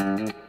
Bye.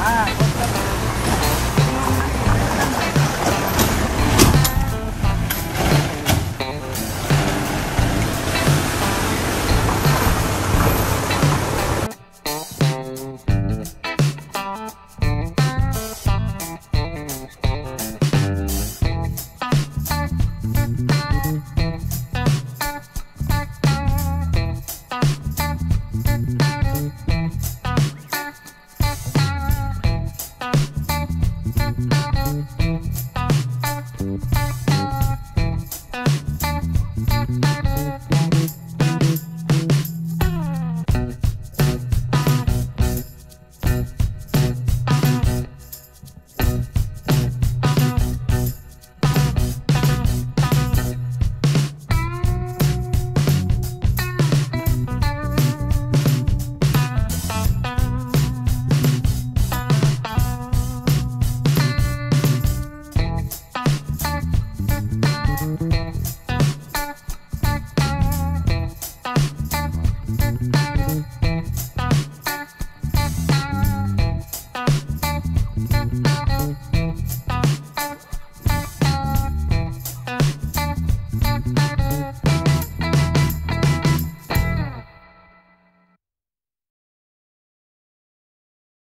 হ্যাঁ